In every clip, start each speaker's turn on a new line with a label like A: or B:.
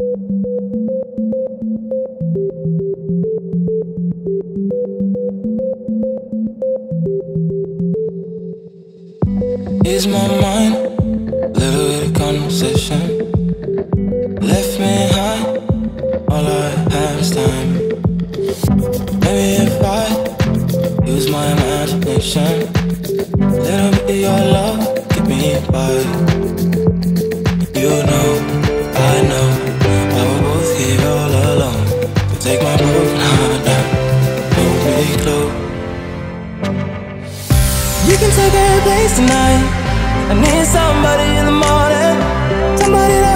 A: Is my mind little bit of conversation left me high? All I have is time. Maybe if I use my imagination, little bit of your love keep me by. Place tonight. I need somebody in the morning, somebody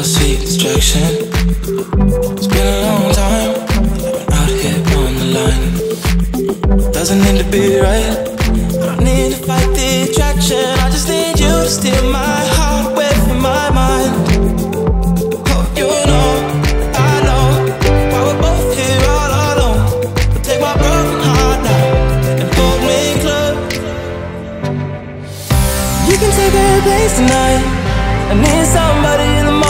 A: I distraction. It's been a long time. Out here on the line. Doesn't need to be right. I don't need to fight the attraction. I just need you to steal my heart away from my mind. Oh, you know, I know. Why we're both here all alone. Take my broken heart now and hold me close. You can take every place tonight. I need somebody in the morning,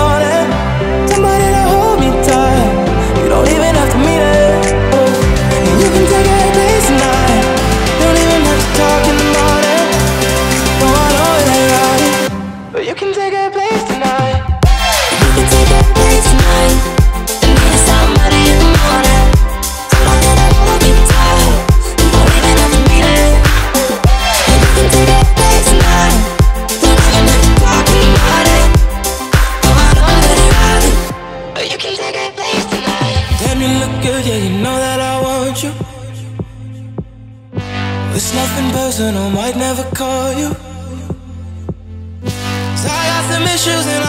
A: you. It's nothing personal, might never call you. 'Cause I got some issues and